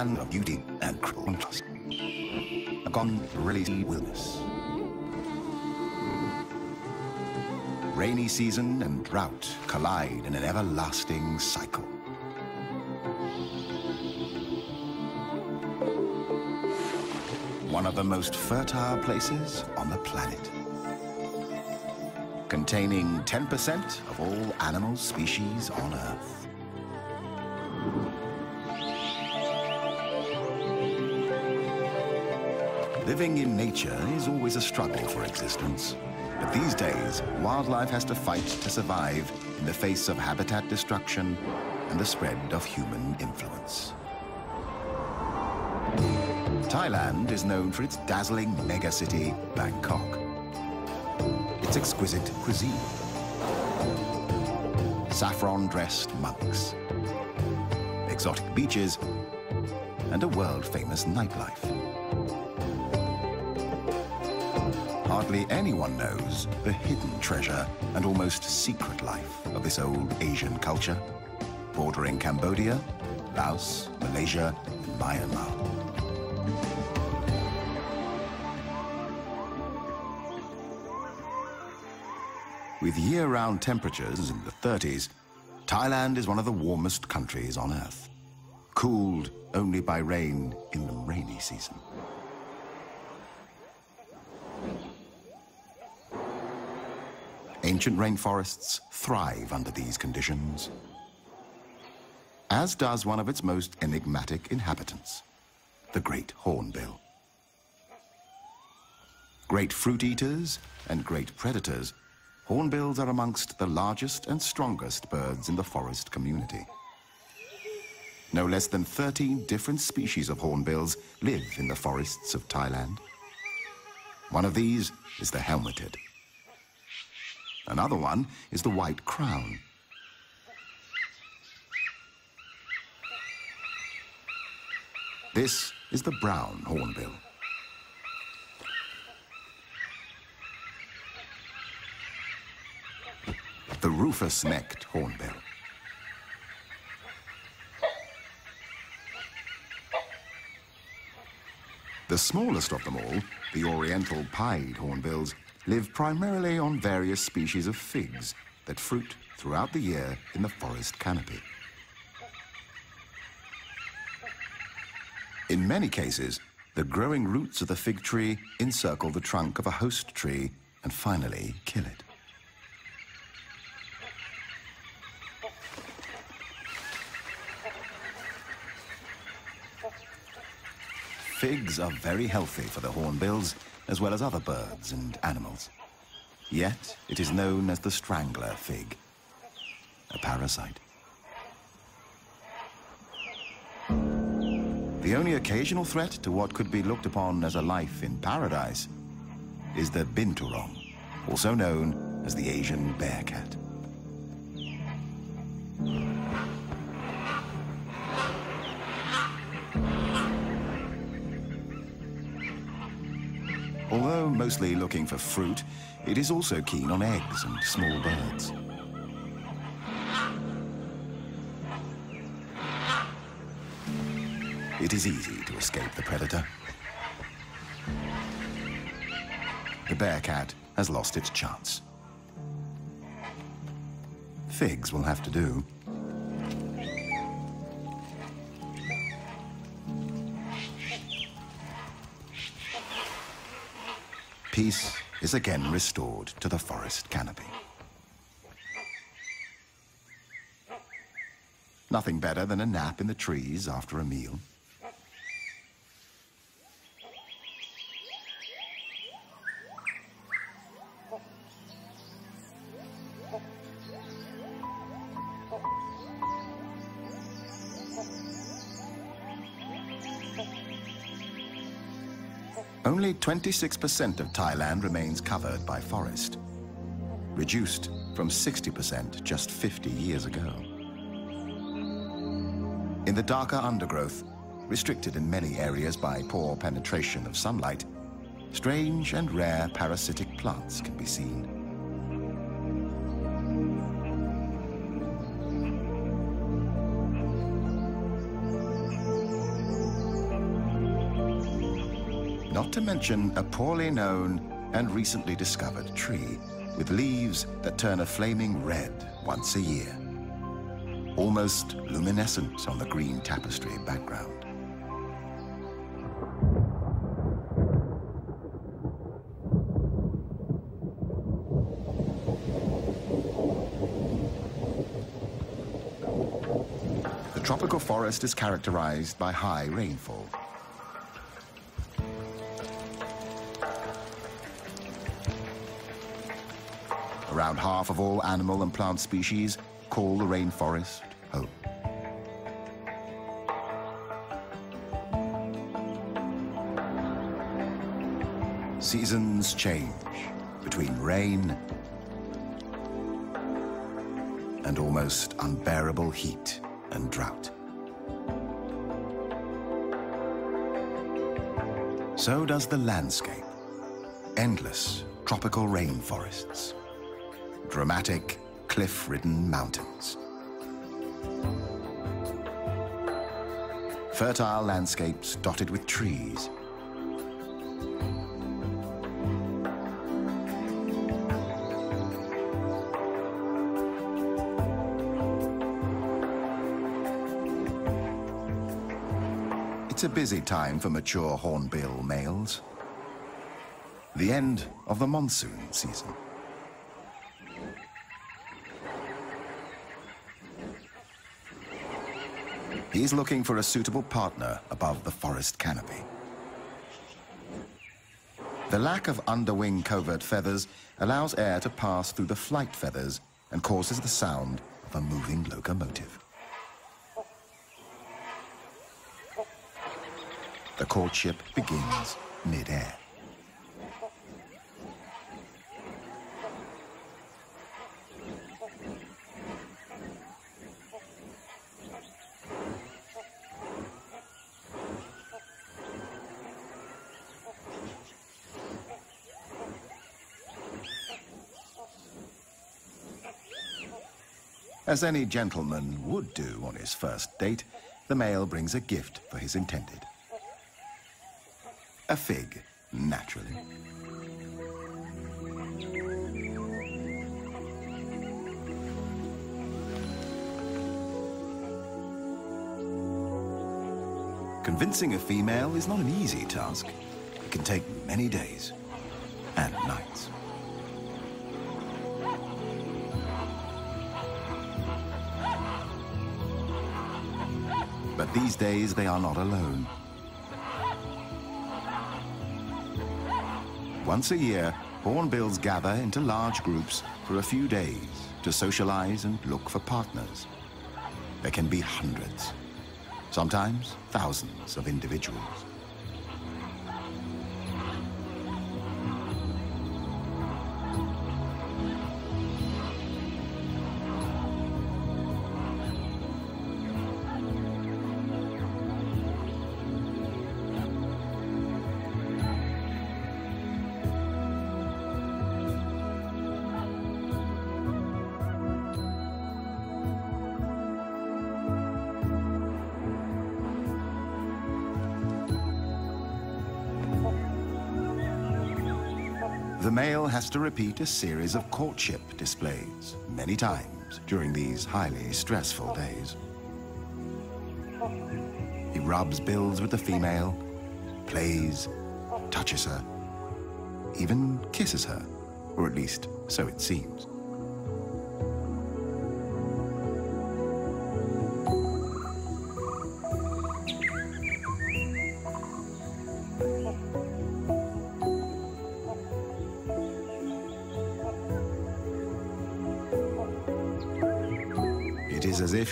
land of beauty and contrast. A gone really wilderness. Rainy season and drought collide in an everlasting cycle. One of the most fertile places on the planet. Containing 10% of all animal species on Earth. Living in nature is always a struggle for existence. But these days, wildlife has to fight to survive in the face of habitat destruction and the spread of human influence. Thailand is known for its dazzling megacity, Bangkok. Its exquisite cuisine. Saffron-dressed monks. Exotic beaches and a world-famous nightlife. Hardly anyone knows the hidden treasure and almost secret life of this old Asian culture, bordering Cambodia, Laos, Malaysia, and Myanmar. With year-round temperatures in the 30s, Thailand is one of the warmest countries on Earth, cooled only by rain in the rainy season. Ancient rainforests thrive under these conditions, as does one of its most enigmatic inhabitants, the great hornbill. Great fruit eaters and great predators, hornbills are amongst the largest and strongest birds in the forest community. No less than 13 different species of hornbills live in the forests of Thailand. One of these is the helmeted. Another one is the white crown. This is the brown hornbill. The rufous-necked hornbill. The smallest of them all, the oriental pied hornbills, live primarily on various species of figs that fruit throughout the year in the forest canopy. In many cases, the growing roots of the fig tree encircle the trunk of a host tree and finally kill it. Figs are very healthy for the hornbills as well as other birds and animals. Yet it is known as the strangler fig, a parasite. The only occasional threat to what could be looked upon as a life in paradise is the binturong, also known as the Asian bear Although mostly looking for fruit, it is also keen on eggs and small birds. It is easy to escape the predator. The bear cat has lost its chance. Figs will have to do. Peace is again restored to the forest canopy. Nothing better than a nap in the trees after a meal. Only 26% of Thailand remains covered by forest, reduced from 60% just 50 years ago. In the darker undergrowth, restricted in many areas by poor penetration of sunlight, strange and rare parasitic plants can be seen. Mention a poorly known and recently discovered tree with leaves that turn a flaming red once a year, almost luminescent on the green tapestry background. The tropical forest is characterized by high rainfall. Around half of all animal and plant species call the rainforest home. Seasons change between rain and almost unbearable heat and drought. So does the landscape. Endless tropical rainforests dramatic, cliff-ridden mountains. Fertile landscapes dotted with trees. It's a busy time for mature hornbill males. The end of the monsoon season. He's looking for a suitable partner above the forest canopy. The lack of underwing covert feathers allows air to pass through the flight feathers and causes the sound of a moving locomotive. The courtship begins mid-air. As any gentleman would do on his first date, the male brings a gift for his intended. A fig, naturally. Convincing a female is not an easy task. It can take many days and nights. These days they are not alone. Once a year, hornbills gather into large groups for a few days to socialize and look for partners. There can be hundreds, sometimes thousands of individuals. The male has to repeat a series of courtship displays many times during these highly stressful days. He rubs bills with the female, plays, touches her, even kisses her, or at least so it seems.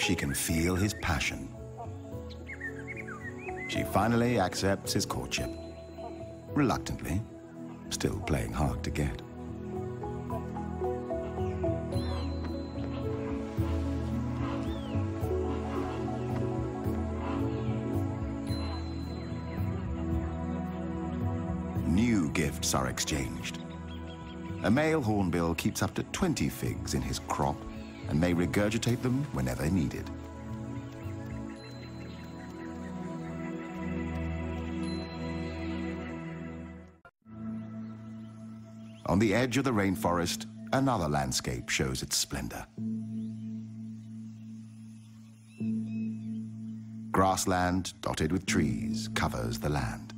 She can feel his passion. She finally accepts his courtship. Reluctantly, still playing hard to get. New gifts are exchanged. A male hornbill keeps up to 20 figs in his crop and may regurgitate them whenever needed. On the edge of the rainforest, another landscape shows its splendor. Grassland dotted with trees covers the land.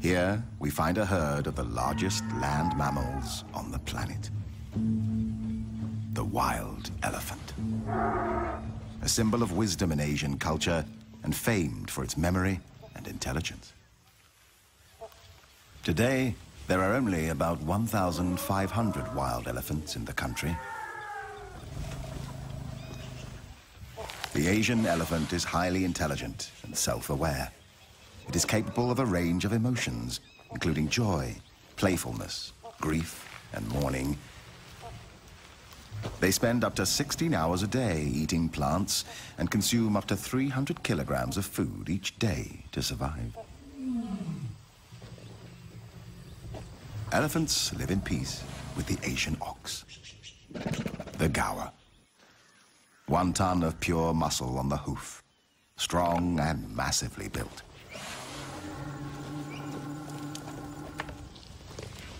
Here, we find a herd of the largest land mammals on the planet. The wild elephant. A symbol of wisdom in Asian culture and famed for its memory and intelligence. Today, there are only about 1,500 wild elephants in the country. The Asian elephant is highly intelligent and self-aware. It is capable of a range of emotions, including joy, playfulness, grief, and mourning. They spend up to 16 hours a day eating plants and consume up to 300 kilograms of food each day to survive. Elephants live in peace with the Asian ox, the gaur. One ton of pure muscle on the hoof, strong and massively built.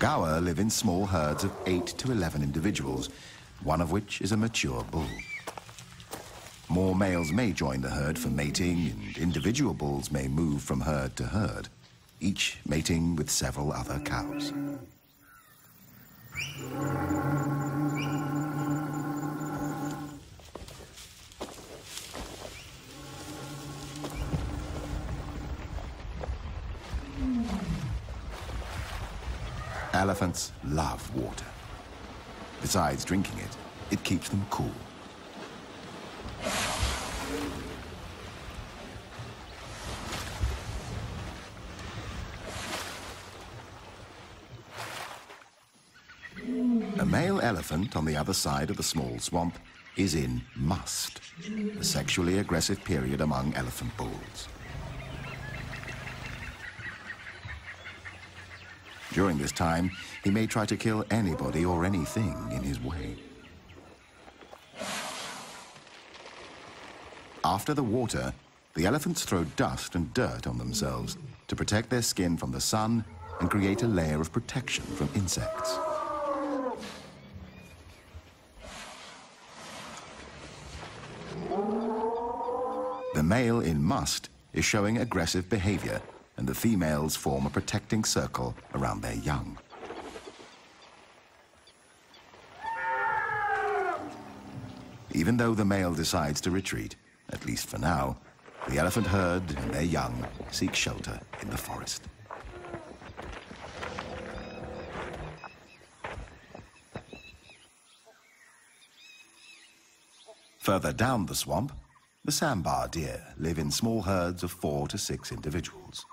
Gaur live in small herds of 8 to 11 individuals, one of which is a mature bull. More males may join the herd for mating, and individual bulls may move from herd to herd, each mating with several other cows. Elephants love water. Besides drinking it, it keeps them cool. A male elephant on the other side of the small swamp is in musth, a sexually aggressive period among elephant bulls. During this time, he may try to kill anybody or anything in his way. After the water, the elephants throw dust and dirt on themselves to protect their skin from the sun and create a layer of protection from insects. The male in musth is showing aggressive behavior and the females form a protecting circle around their young. Even though the male decides to retreat, at least for now, the elephant herd and their young seek shelter in the forest. Further down the swamp, the sambar deer live in small herds of four to six individuals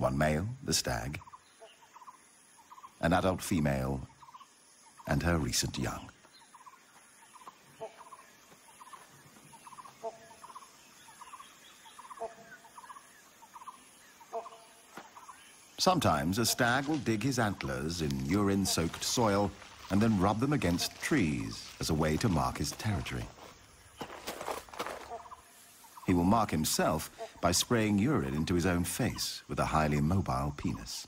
one male, the stag, an adult female, and her recent young. Sometimes a stag will dig his antlers in urine-soaked soil and then rub them against trees as a way to mark his territory. He will mark himself by spraying urine into his own face with a highly mobile penis.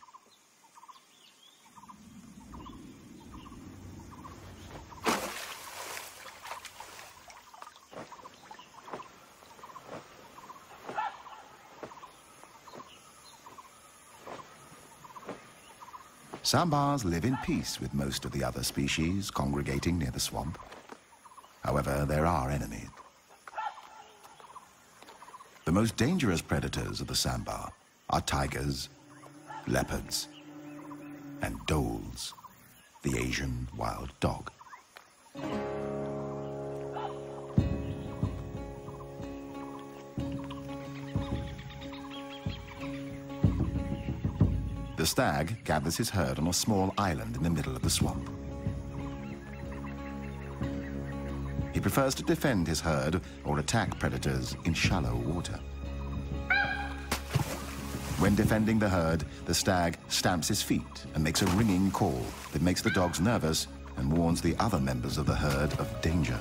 Sambars live in peace with most of the other species congregating near the swamp. However, there are enemies. The most dangerous predators of the sambar are tigers, leopards, and dholes, the Asian wild dog. The stag gathers his herd on a small island in the middle of the swamp. Prefers to defend his herd or attack predators in shallow water. When defending the herd, the stag stamps his feet and makes a ringing call that makes the dogs nervous and warns the other members of the herd of danger.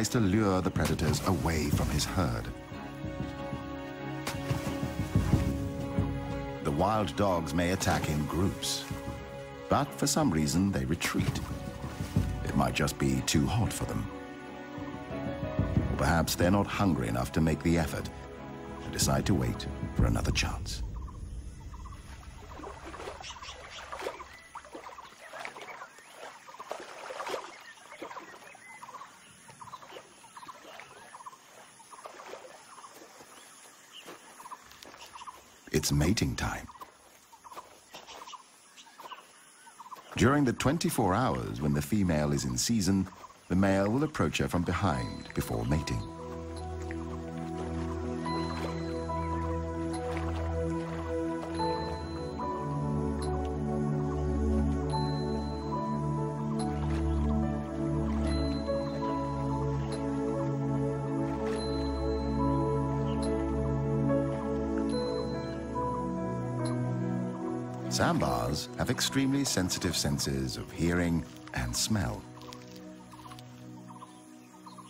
Tries to lure the predators away from his herd. The wild dogs may attack in groups, but for some reason they retreat. It might just be too hot for them. Perhaps they're not hungry enough to make the effort and decide to wait for another chance. It's mating time. During the 24 hours when the female is in season, the male will approach her from behind before mating. Sambars have extremely sensitive senses of hearing and smell.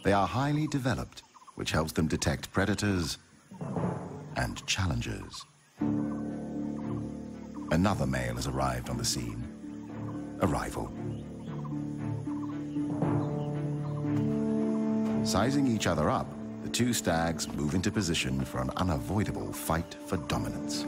They are highly developed, which helps them detect predators and challengers. Another male has arrived on the scene. A rival. Sizing each other up, the two stags move into position for an unavoidable fight for dominance.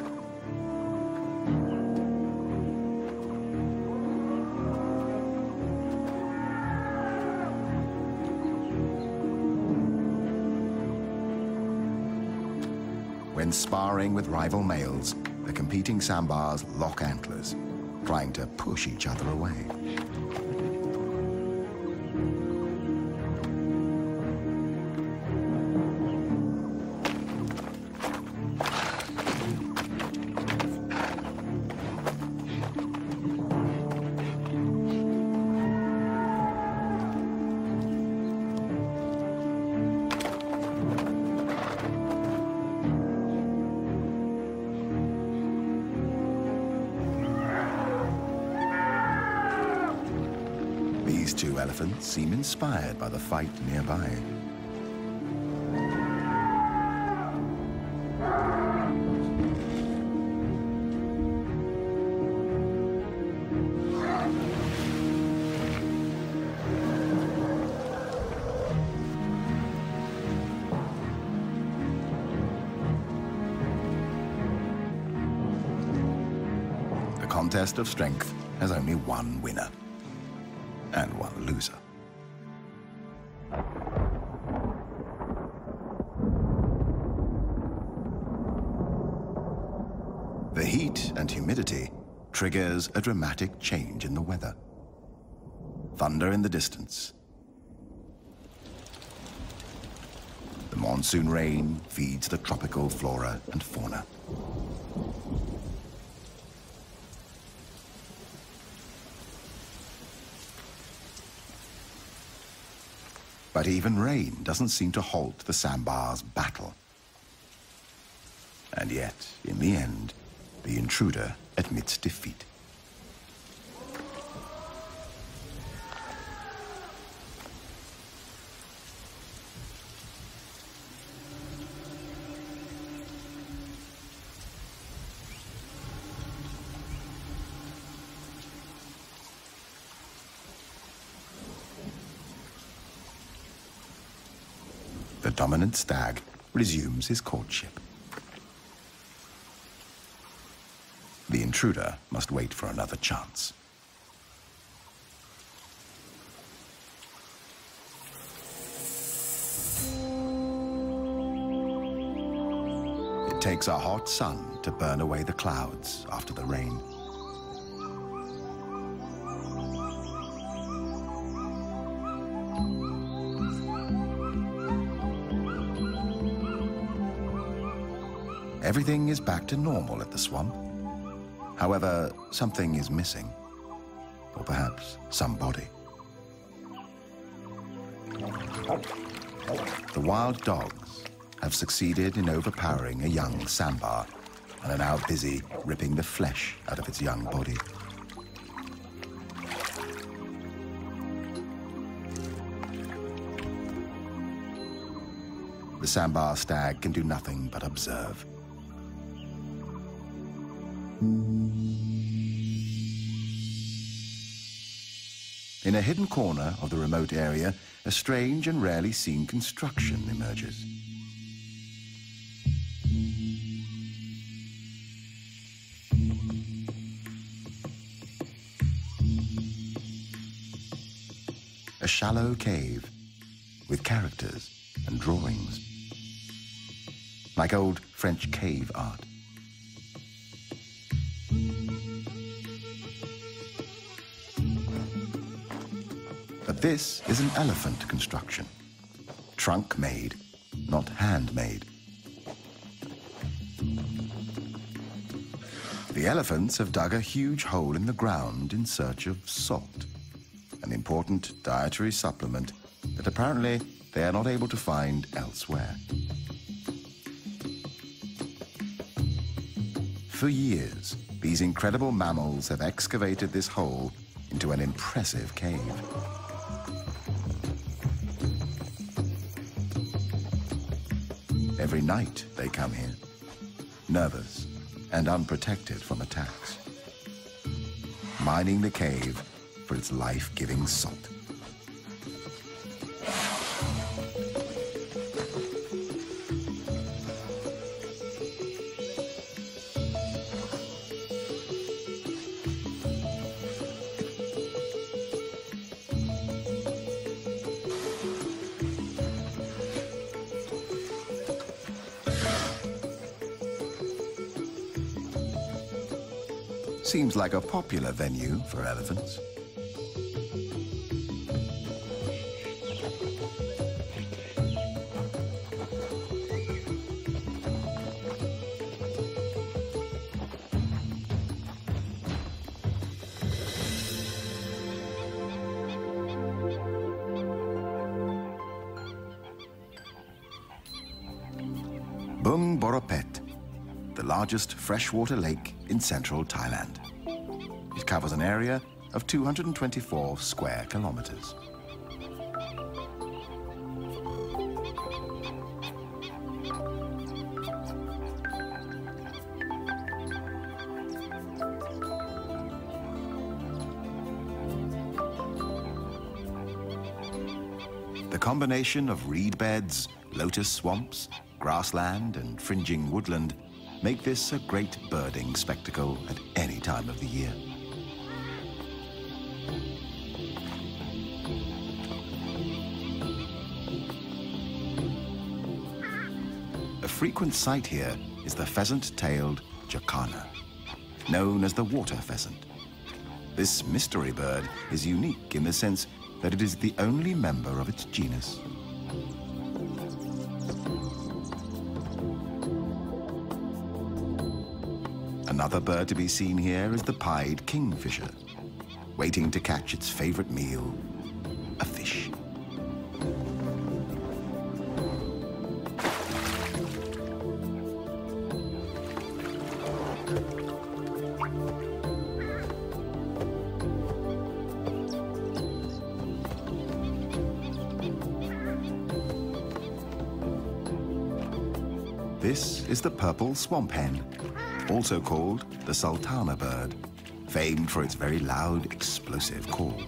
Sparring with rival males, the competing sambars lock antlers, trying to push each other away. Inspired by the fight nearby. The contest of strength has only one winner and one loser. Humidity triggers a dramatic change in the weather. Thunder in the distance. The monsoon rain feeds the tropical flora and fauna. But even rain doesn't seem to halt the Sambar's battle. And yet, in the end, the intruder admits defeat. The dominant stag resumes his courtship. Intruder must wait for another chance. It takes a hot sun to burn away the clouds after the rain. Everything is back to normal at the swamp. However, something is missing. Or perhaps somebody. The wild dogs have succeeded in overpowering a young sambar and are now busy ripping the flesh out of its young body. the sambar stag can do nothing but observe. In a hidden corner of the remote area, a strange and rarely seen construction emerges. A shallow cave with characters and drawings, like old French cave art. But this is an elephant construction. Trunk made, not handmade. The elephants have dug a huge hole in the ground in search of salt, an important dietary supplement that apparently they are not able to find elsewhere. For years, these incredible mammals have excavated this hole into an impressive cave. Every night they come here, nervous and unprotected from attacks, mining the cave for its life-giving salt. Like a popular venue for elephants. Bung Borapet, the largest freshwater lake in central Thailand. Covers an area of 224 square kilometers. The combination of reed beds, lotus swamps, grassland and fringing woodland make this a great birding spectacle at any time of the year. Frequent sight here is the pheasant-tailed jacana, known as the water pheasant. This mystery bird is unique in the sense that it is the only member of its genus. Another bird to be seen here is the pied kingfisher, waiting to catch its favorite meal, is the purple swamp hen, also called the sultana bird, famed for its very loud, explosive call.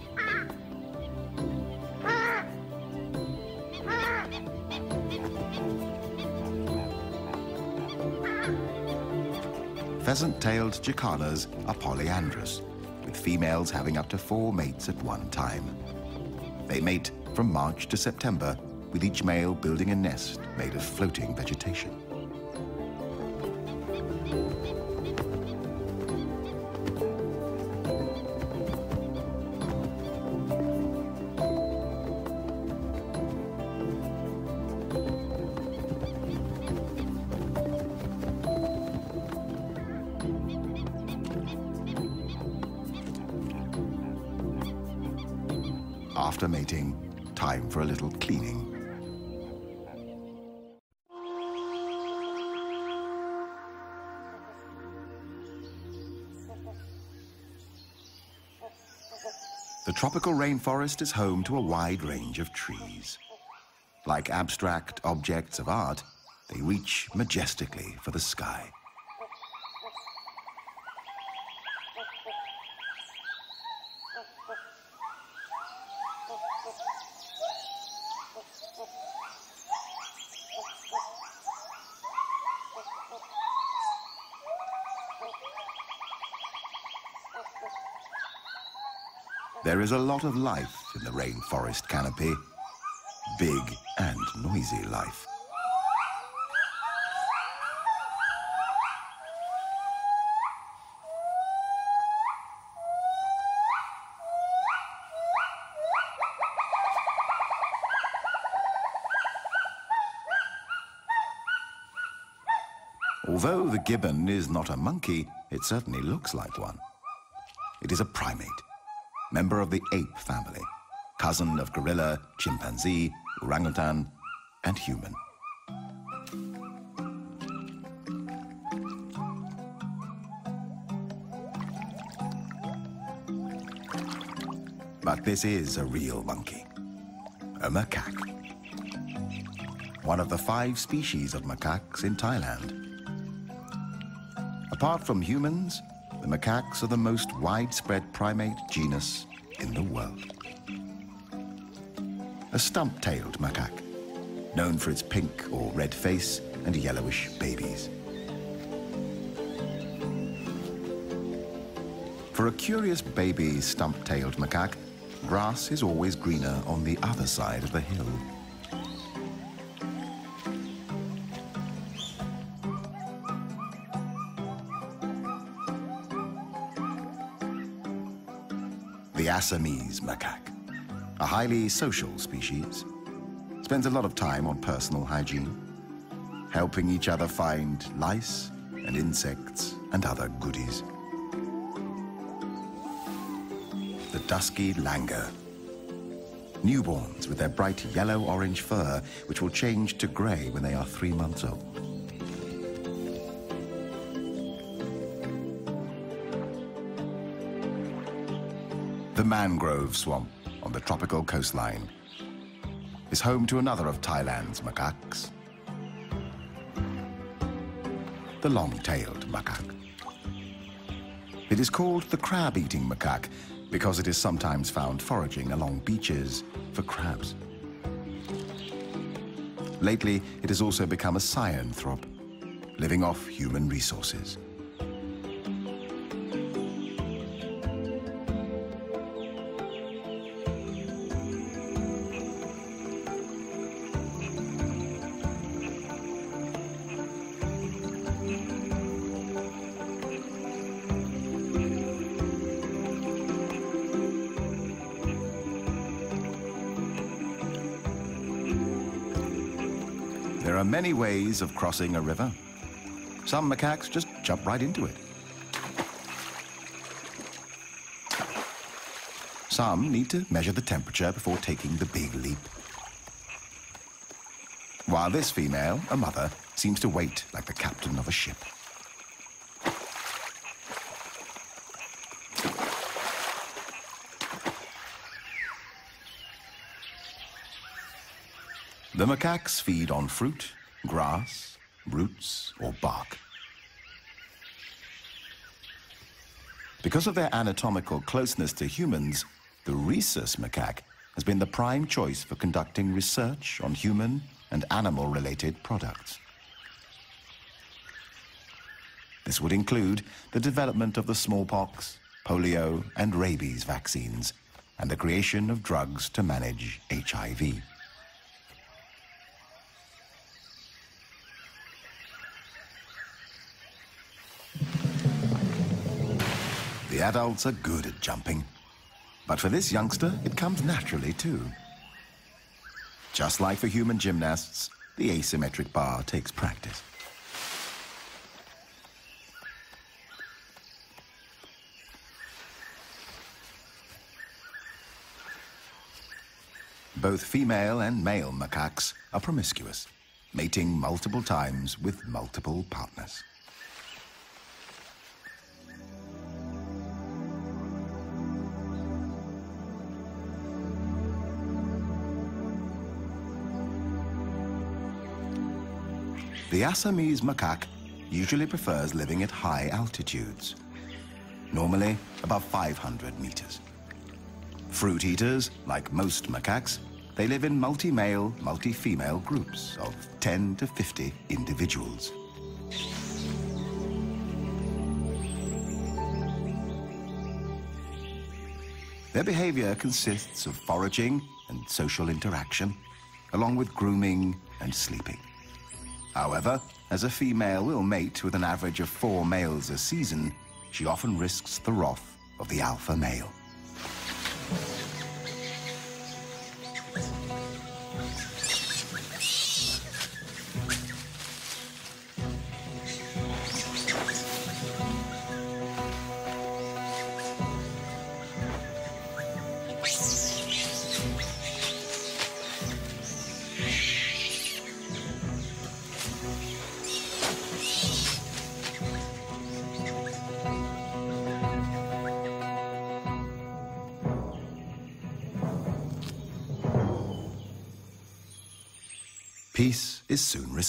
Pheasant-tailed jacanas are polyandrous, with females having up to four mates at one time. They mate from March to September, with each male building a nest made of floating vegetation. The tropical rainforest is home to a wide range of trees. Like abstract objects of art, they reach majestically for the sky. There is a lot of life in the rainforest canopy. Big and noisy life. Although the gibbon is not a monkey, it certainly looks like one. It is a primate, member of the ape family, cousin of gorilla, chimpanzee, orangutan, and human. But this is a real monkey, a macaque. One of the five species of macaques in Thailand. Apart from humans, the macaques are the most widespread primate genus in the world. A stump-tailed macaque, known for its pink or red face and yellowish babies. For a curious baby stump-tailed macaque, grass is always greener on the other side of the hill. Assamese macaque, a highly social species, spends a lot of time on personal hygiene, helping each other find lice and insects and other goodies. The dusky langur, newborns with their bright yellow-orange fur, which will change to grey when they are three months old. Mangrove swamp on the tropical coastline is home to another of Thailand's macaques, the long-tailed macaque. It is called the crab-eating macaque because it is sometimes found foraging along beaches for crabs. Lately, it has also become a synanthrope, living off human resources. Many ways of crossing a river. Some macaques just jump right into it. Some need to measure the temperature before taking the big leap. While this female, a mother, seems to wait like the captain of a ship. The macaques feed on fruit, grass, roots, or bark. Because of their anatomical closeness to humans, the rhesus macaque has been the prime choice for conducting research on human and animal-related products. This would include the development of the smallpox, polio, and rabies vaccines, and the creation of drugs to manage HIV. Adults are good at jumping. But for this youngster, it comes naturally too. Just like for human gymnasts, the asymmetric bar takes practice. Both female and male macaques are promiscuous, mating multiple times with multiple partners. The Assamese macaque usually prefers living at high altitudes, normally above 500 meters. Fruit eaters, like most macaques, they live in multi-male, multi-female groups of 10 to 50 individuals. Their behavior consists of foraging and social interaction, along with grooming and sleeping. However, as a female will mate with an average of four males a season, she often risks the wrath of the alpha male.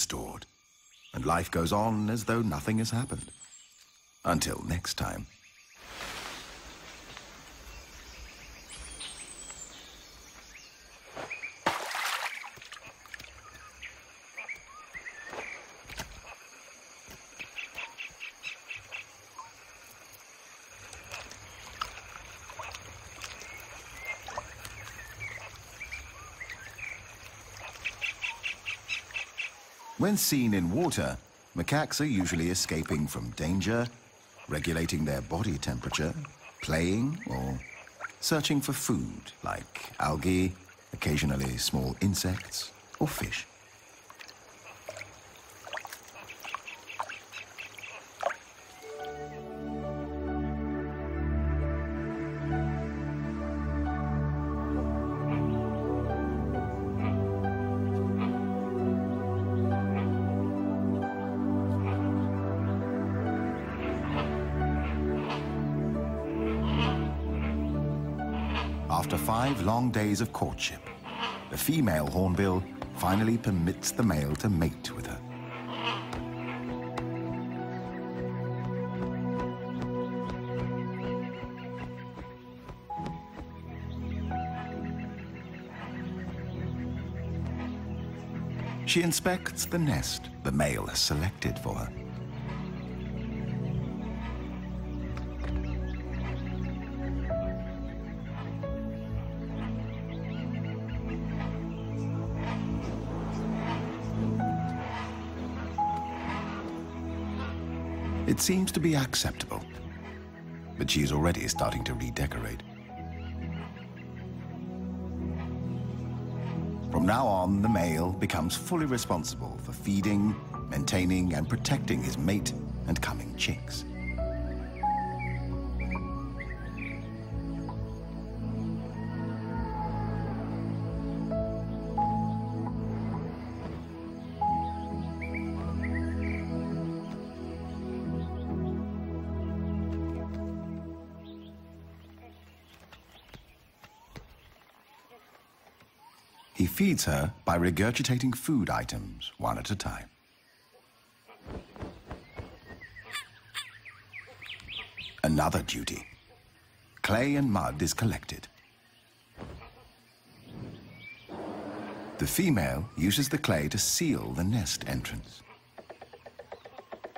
Restored, and life goes on as though nothing has happened. Until next time. When seen in water, macaques are usually escaping from danger, regulating their body temperature, playing, or searching for food like algae, occasionally small insects, or fish. Long days of courtship, the female hornbill finally permits the male to mate with her. She inspects the nest the male has selected for her. It seems to be acceptable, but she's already starting to redecorate. From now on, the male becomes fully responsible for feeding, maintaining, and protecting his mate and coming chicks. Feeds her by regurgitating food items one at a time. Another duty. Clay and mud is collected. The female uses the clay to seal the nest entrance,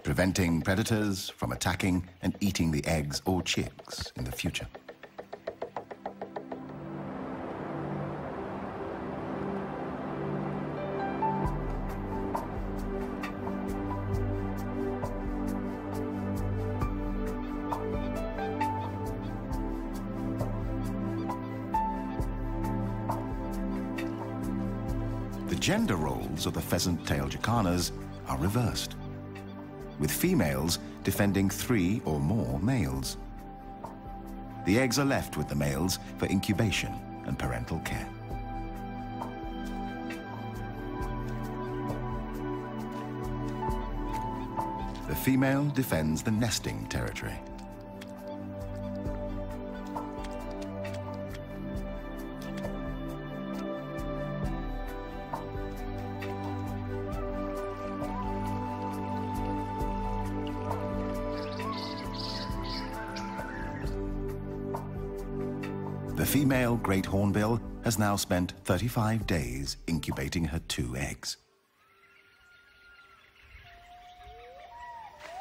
preventing predators from attacking and eating the eggs or chicks in the future. Of the pheasant-tailed jacanas are reversed, with females defending three or more males. The eggs are left with the males for incubation and parental care. The female defends the nesting territory. Great hornbill has now spent 35 days incubating her two eggs.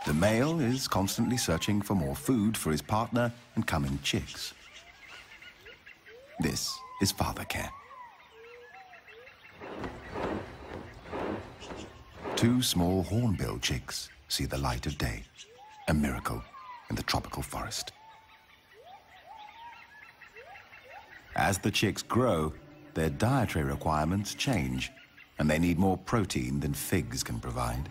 The male is constantly searching for more food for his partner and coming chicks. This is father care. Two small hornbill chicks see the light of day, a miracle in the tropical forest. As the chicks grow, their dietary requirements change, and they need more protein than figs can provide.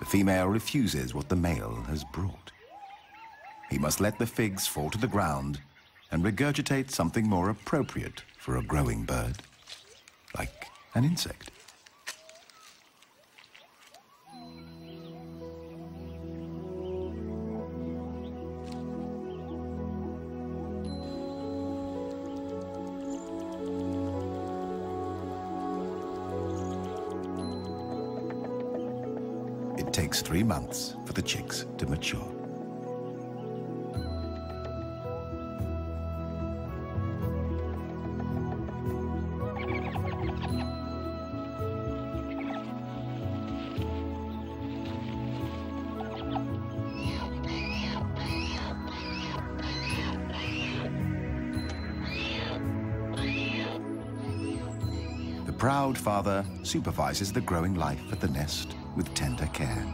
The female refuses what the male has brought. He must let the figs fall to the ground and regurgitate something more appropriate for a growing bird, like an insect. Takes three months for the chicks to mature. The proud father supervises the growing life at the nest with tender care.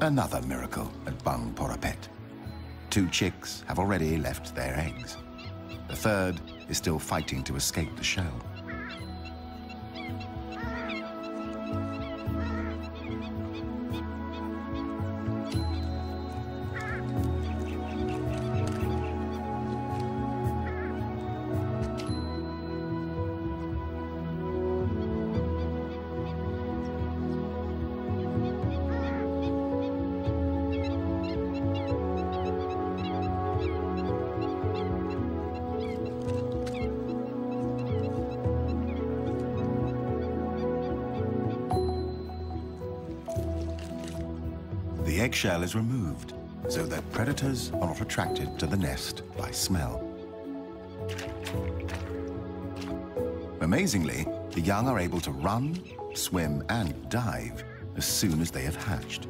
Another miracle at Bueng Boraphet. Two chicks have already left their eggs. The third is still fighting to escape the shell. The eggshell is removed so that predators are not attracted to the nest by smell. Amazingly, the young are able to run, swim, and dive as soon as they have hatched.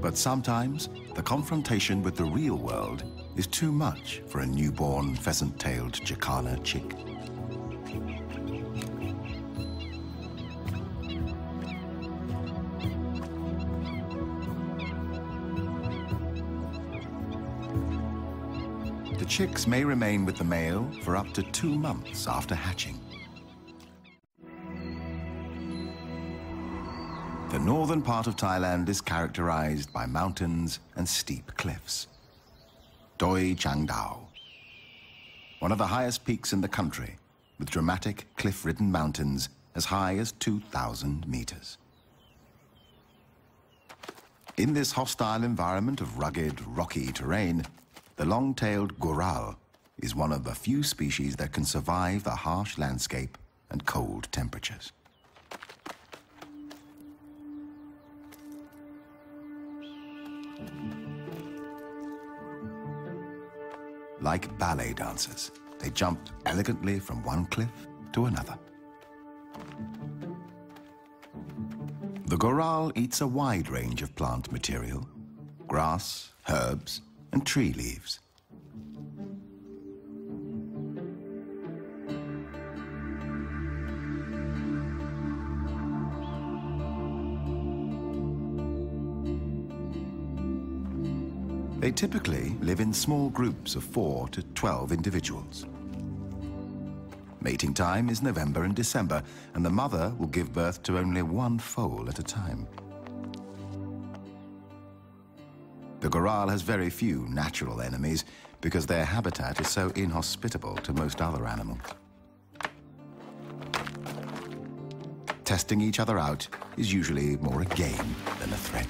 But sometimes, the confrontation with the real world is too much for a newborn pheasant-tailed Jacana chick. Chicks may remain with the male for up to two months after hatching. The northern part of Thailand is characterized by mountains and steep cliffs. Doi Chiang Dao, one of the highest peaks in the country, with dramatic cliff-ridden mountains as high as 2,000 meters. In this hostile environment of rugged, rocky terrain, the long-tailed goral is one of the few species that can survive the harsh landscape and cold temperatures. Like ballet dancers, they jump elegantly from one cliff to another. The goral eats a wide range of plant material, grass, herbs, and tree leaves. They typically live in small groups of 4 to 12 individuals. Mating time is November and December, and the mother will give birth to only one foal at a time. The goral has very few natural enemies because their habitat is so inhospitable to most other animals. Testing each other out is usually more a game than a threat.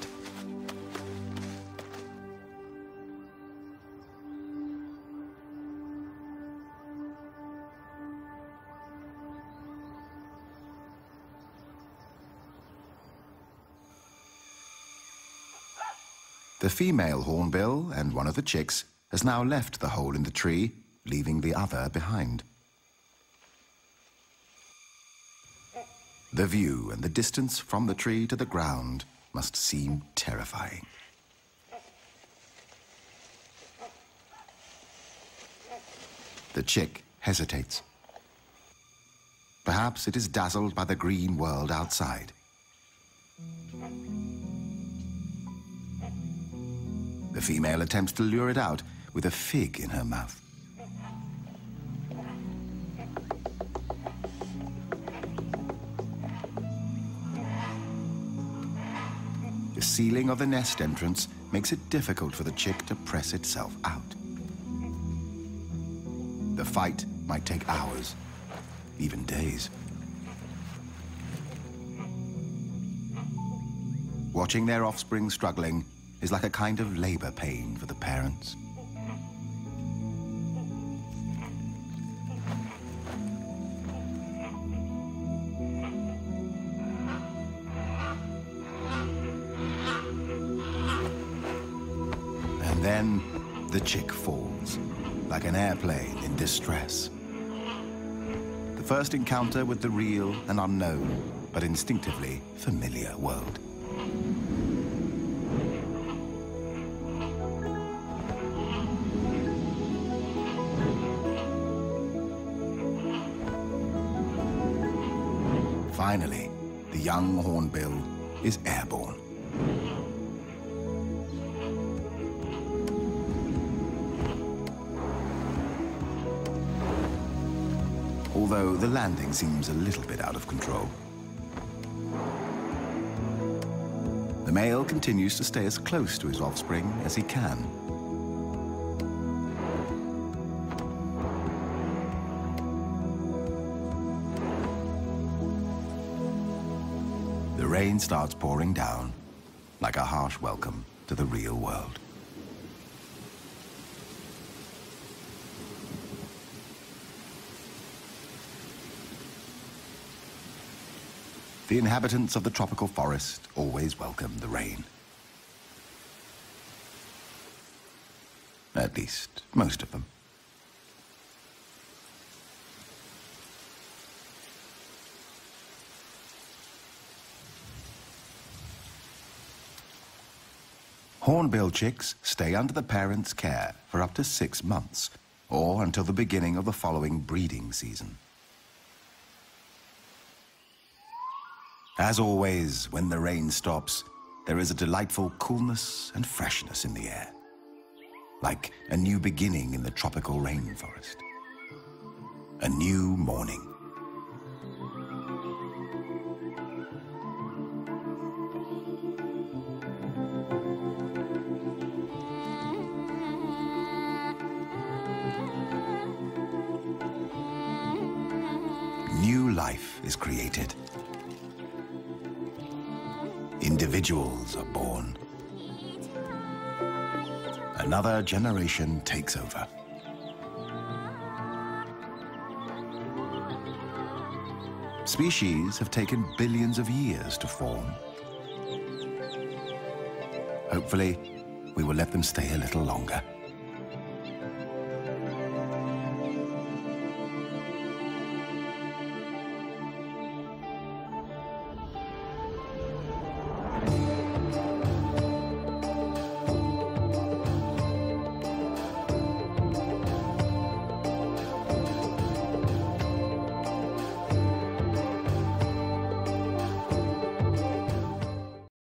The female hornbill and one of the chicks has now left the hole in the tree, leaving the other behind. The view and the distance from the tree to the ground must seem terrifying. The chick hesitates. Perhaps it is dazzled by the green world outside. The female attempts to lure it out with a fig in her mouth. The ceiling of the nest entrance makes it difficult for the chick to press itself out. The fight might take hours, even days. Watching their offspring struggling is like a kind of labor pain for the parents. And then the chick falls, like an airplane in distress. The first encounter with the real and unknown, but instinctively familiar world. Young hornbill is airborne. Although the landing seems a little bit out of control. The male continues to stay as close to his offspring as he can. Starts pouring down like a harsh welcome to the real world. The inhabitants of the tropical forest always welcome the rain. At least, most of them. Hornbill chicks stay under the parents' care for up to six months, or until the beginning of the following breeding season. As always, when the rain stops, there is a delightful coolness and freshness in the air. Like a new beginning in the tropical rainforest. A new morning. Created. Individuals are born. Another generation takes over. Species have taken billions of years to form. Hopefully, we will let them stay a little longer.